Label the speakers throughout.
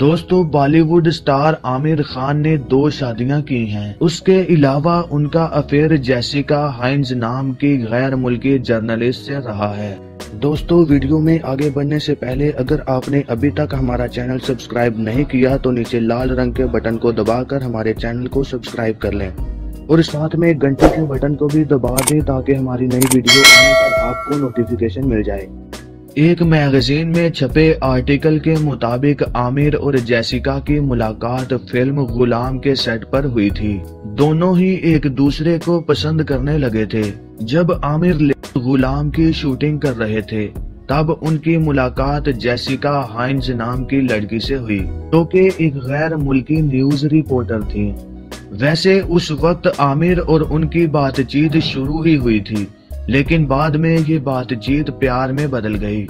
Speaker 1: دوستو Bollywood star Aamir Khan نے دو شادیاں کی ہیں۔ اس کے علاوہ ان کا افیئر جیسیکا ہائنز نام کی غیر ملکی جرنلسٹ سے رہا ہے۔ دوستو، ویڈیو میں آگے بڑھنے سے پہلے اگر آپ نے ابھی تک ہمارا چینل سبسکرائب نہیں کیا تو نیچے لال رنگ کے بٹن کو دبا کر ہمارے چینل کو سبسکرائب کر لیں۔ اور ساتھ میں گھنٹے کے بٹن کو بھی دبا دیں تاکہ ہماری نئی ویڈیو آنے پر آپ کو نوٹیفیکیشن مل جائے۔ ایک میگزین میں چھپے آرٹیکل کے مطابق عامر اور جیسیکا کی ملاقات فلم غلام کے سیٹ پر ہوئی تھی۔ دونوں ہی ایک دوسرے کو پسند کرنے لگے تھے۔ جب عامر غلام کی شوٹنگ کر رہے تھے، تب ان کی ملاقات جیسیکا ہائنز نام کی لڑکی سے ہوئی، جو کہ ایک غیر ملکی نیوز رپورٹر تھی ویسے اس وقت عامر اور ان کی بات چیت شروع ہی ہوئی تھی۔ لیکن بعد میں یہ بات چیت پیار میں بدل گئی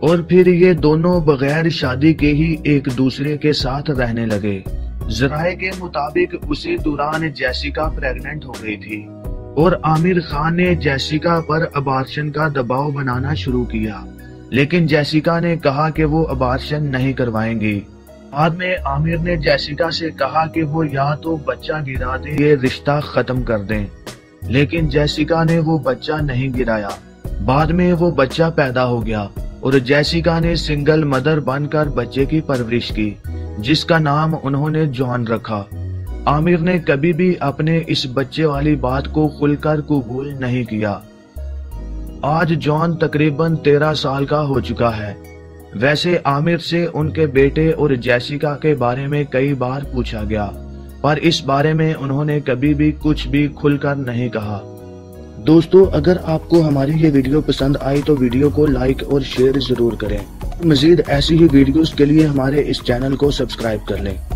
Speaker 1: اور پھر یہ دونوں بغیر شادی کے ہی ایک دوسرے کے ساتھ رہنے لگے۔ ذرائع کے مطابق اسی دوران جیسیکا پریگننٹ ہو گئی تھی اور عامر خان نے جیسیکا پر ابارشن کا دباؤ بنانا شروع کیا۔ لیکن جیسیکا نے کہا کہ وہ ابارشن نہیں کروائیں گی۔ بعد میں عامر نے جیسیکا سے کہا کہ وہ یا تو بچہ گرا دیں یہ رشتہ ختم کر دیں۔ لیکن جیسیکا نے وہ بچہ نہیں گرایا۔ بعد میں وہ بچہ پیدا ہو گیا اور جیسیکا نے سنگل مدر بن کر بچے کی پرورش کی، جس کا نام انہوں نے جوان رکھا۔ عامر نے کبھی بھی اپنے اس بچے والی بات کو کھل کر قبول نہیں کیا۔ آج جان تقریباً تیرہ سال کا ہو چکا ہے۔ ویسے عامر سے ان کے بیٹے اور جیسیکا کے بارے میں کئی بار پوچھا گیا۔ پر اس بارے میں انہوں نے کبھی بھی کچھ بھی کھل کر نہیں کہا۔ دوستو، اگر آپ کو ہماری یہ ویڈیو پسند آئی تو ویڈیو کو لائک اور شیئر ضرور کریں۔ مزید ایسی ہی ویڈیوز کے لیے ہمارے اس چینل کو سبسکرائب کر لیں۔